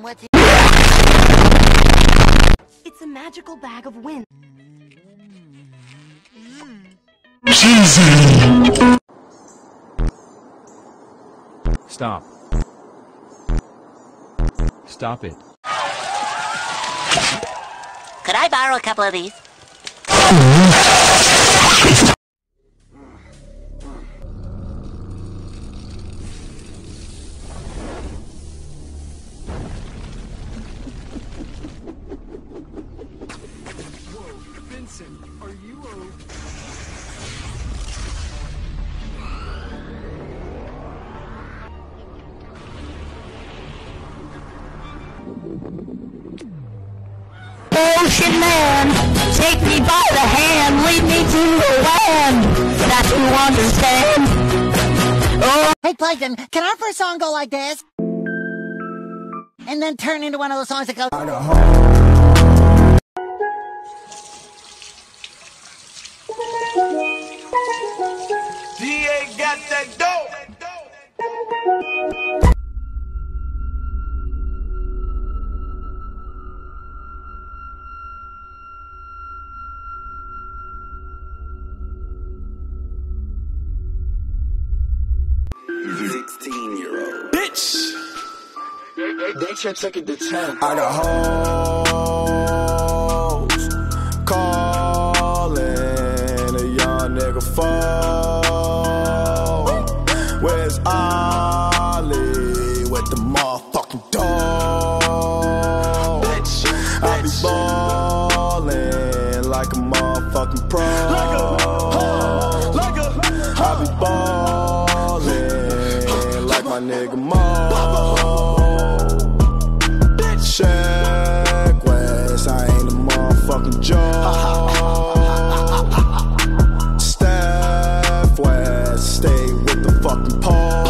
What? It's a magical bag of wind. Cheesy. Stop. Stop it. Could I borrow a couple of these? Vincent, are you okay? Ocean man, take me by the hand, lead me to the land that you understand. Oh, Hey, Plankton, can our first song go like this? And then turn into one of those songs that goes. Got that dope. Bitch! They should take it to 10. I got hoes like a motherfucking pro. Like a, huh, like a, huh. I be ballin' like my nigga Mo. Shaq West, I ain't a motherfucking joke. Steph West, stay with the fucking Paul.